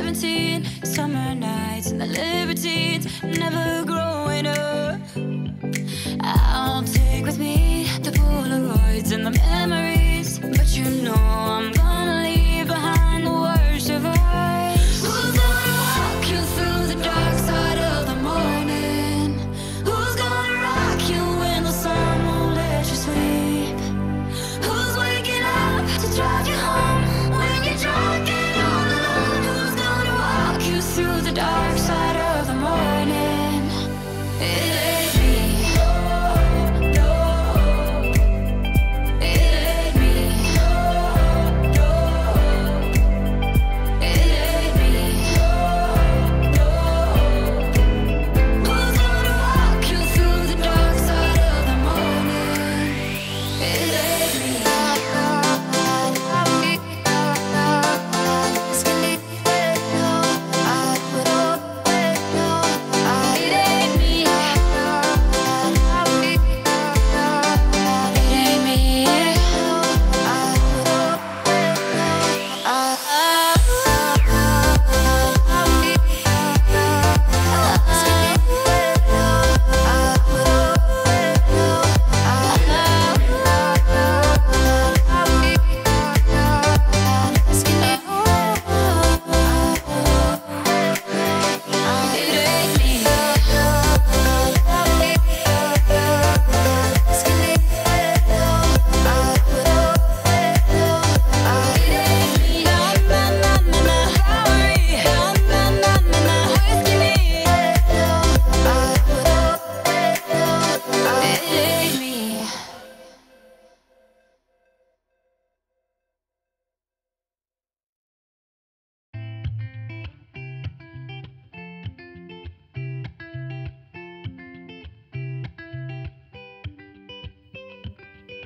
17 summer nights and the libertines never growing up. I'll take with me the Polaroids and the memories, but you know.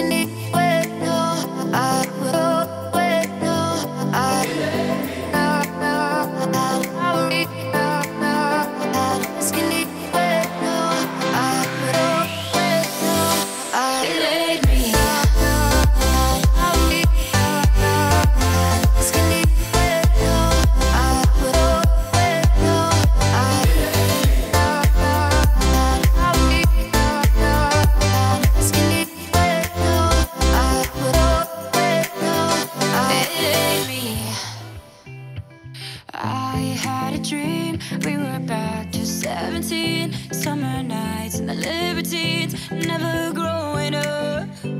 taking it. dream. We were back to 17, summer nights and the libertines, never growing up.